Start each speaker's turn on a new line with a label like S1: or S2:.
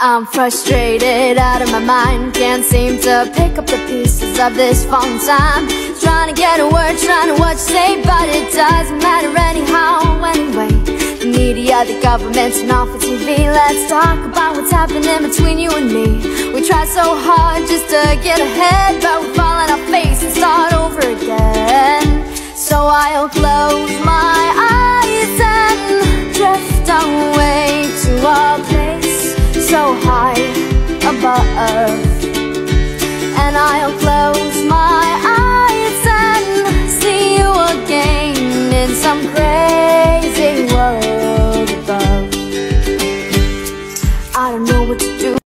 S1: I'm frustrated, out of my mind. Can't seem to pick up the pieces of this phone time. Trying to get a word, trying to you say But it doesn't matter anyhow, anyway The media, the government, and off the TV Let's talk about what's happening between you and me. We try so hard just to get ahead so high above. And I'll close my eyes and see you again In some crazy world above. I don't know what to do.